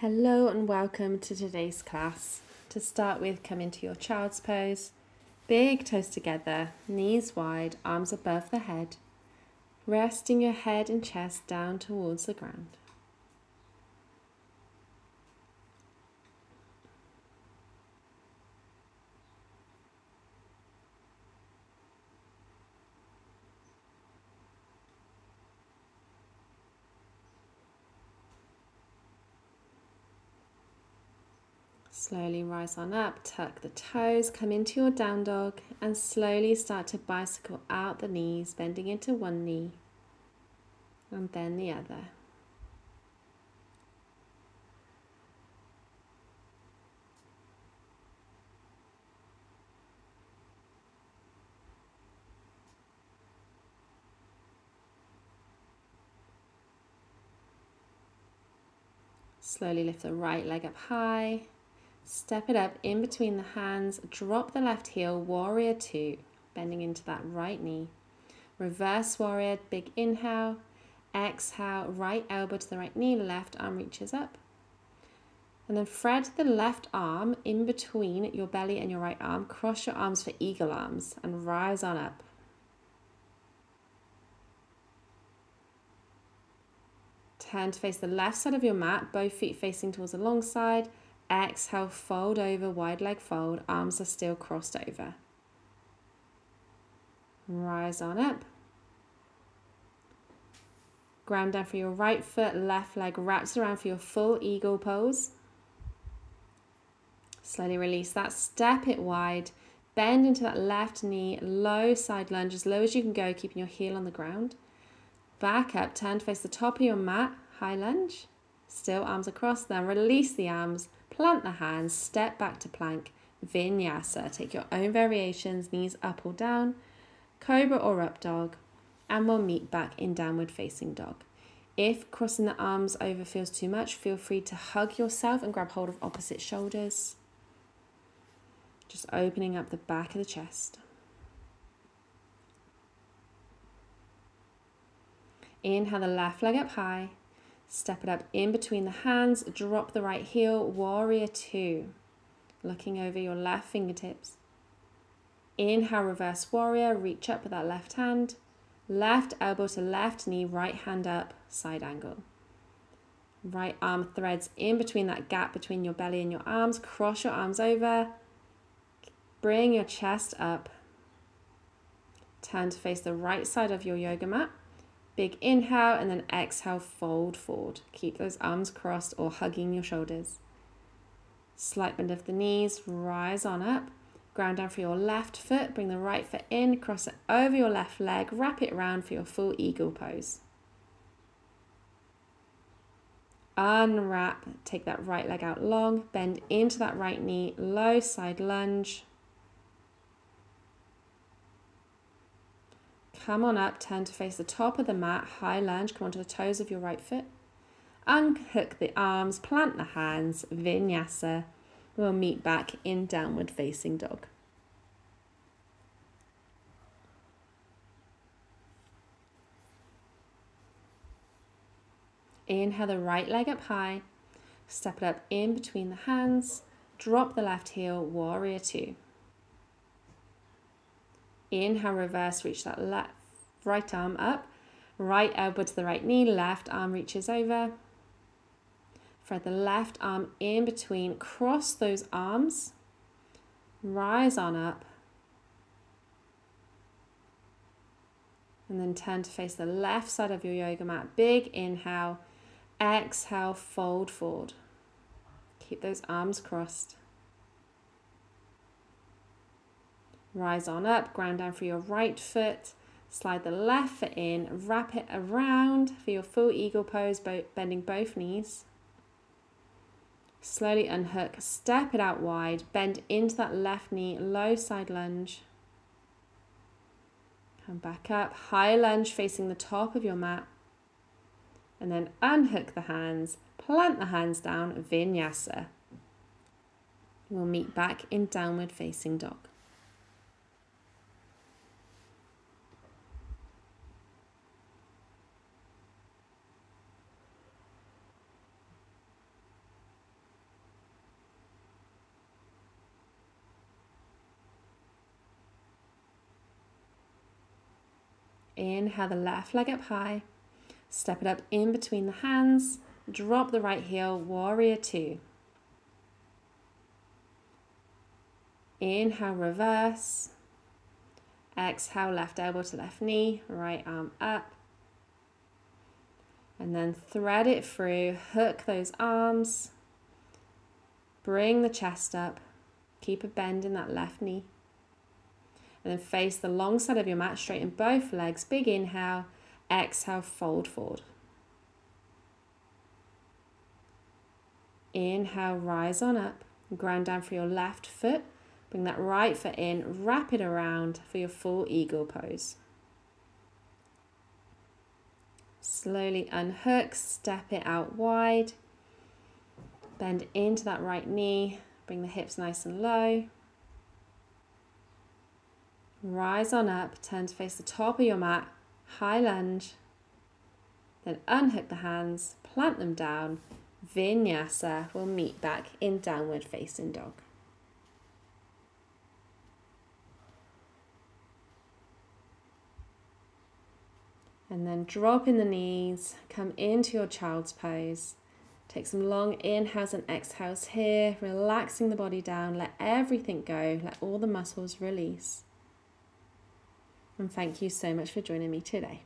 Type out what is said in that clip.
Hello and welcome to today's class. To start with, come into your child's pose. Big toes together, knees wide, arms above the head. Resting your head and chest down towards the ground. Slowly rise on up, tuck the toes, come into your down dog, and slowly start to bicycle out the knees, bending into one knee and then the other. Slowly lift the right leg up high Step it up in between the hands, drop the left heel, warrior two, bending into that right knee. Reverse warrior, big inhale, exhale, right elbow to the right knee, left arm reaches up. And then thread the left arm in between your belly and your right arm, cross your arms for eagle arms, and rise on up. Turn to face the left side of your mat, both feet facing towards the long side Exhale, fold over, wide leg fold, arms are still crossed over. Rise on up. Ground down for your right foot, left leg wraps around for your full eagle pose. Slowly release that, step it wide, bend into that left knee, low side lunge as low as you can go, keeping your heel on the ground. Back up, turn to face the top of your mat, high lunge. Still arms across, then release the arms, Plant the hands, step back to plank, vinyasa. Take your own variations, knees up or down, cobra or up dog, and we'll meet back in downward facing dog. If crossing the arms over feels too much, feel free to hug yourself and grab hold of opposite shoulders. Just opening up the back of the chest. Inhale the left leg up high. Step it up in between the hands, drop the right heel, warrior two. Looking over your left fingertips. Inhale, reverse warrior, reach up with that left hand. Left elbow to left knee, right hand up, side angle. Right arm threads in between that gap between your belly and your arms. Cross your arms over. Bring your chest up. Turn to face the right side of your yoga mat. Big inhale and then exhale, fold forward. Keep those arms crossed or hugging your shoulders. Slight bend of the knees, rise on up. Ground down for your left foot, bring the right foot in, cross it over your left leg, wrap it around for your full eagle pose. Unwrap, take that right leg out long, bend into that right knee, low side lunge. Come on up, turn to face the top of the mat, high lunge, come onto the toes of your right foot. Unhook the arms, plant the hands, vinyasa. We'll meet back in downward facing dog. Inhale the right leg up high, step it up in between the hands, drop the left heel, warrior two. Inhale, reverse, reach that left right arm up, right elbow to the right knee, left arm reaches over. Thread the left arm in between, cross those arms, rise on up, and then turn to face the left side of your yoga mat. Big inhale, exhale, fold forward. Keep those arms crossed. Rise on up, ground down for your right foot. Slide the left foot in, wrap it around for your full eagle pose, bending both knees. Slowly unhook, step it out wide, bend into that left knee, low side lunge. Come back up, high lunge facing the top of your mat. And then unhook the hands, plant the hands down, vinyasa. We'll meet back in downward facing dog. Inhale the left leg up high. Step it up in between the hands. Drop the right heel, warrior two. Inhale, reverse. Exhale, left elbow to left knee, right arm up. And then thread it through, hook those arms. Bring the chest up. Keep a bend in that left knee. And then face the long side of your mat, straighten both legs. Big inhale, exhale, fold forward. Inhale, rise on up. Ground down for your left foot. Bring that right foot in, wrap it around for your full eagle pose. Slowly unhook, step it out wide. Bend into that right knee, bring the hips nice and low. Rise on up, turn to face the top of your mat, high lunge. Then unhook the hands, plant them down. Vinyasa will meet back in downward facing dog. And then drop in the knees, come into your child's pose. Take some long inhales and exhales here, relaxing the body down. Let everything go, let all the muscles release. And thank you so much for joining me today.